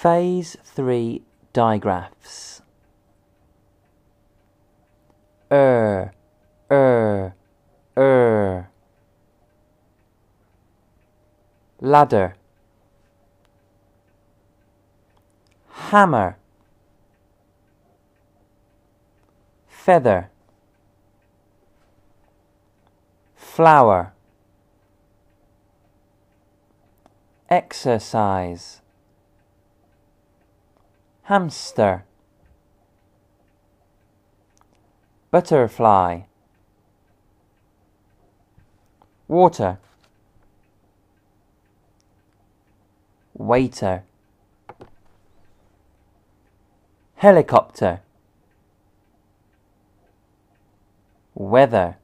Phase 3 digraphs. Er, er, er. Ladder. Hammer. Feather. Flower. Exercise hamster butterfly water waiter helicopter weather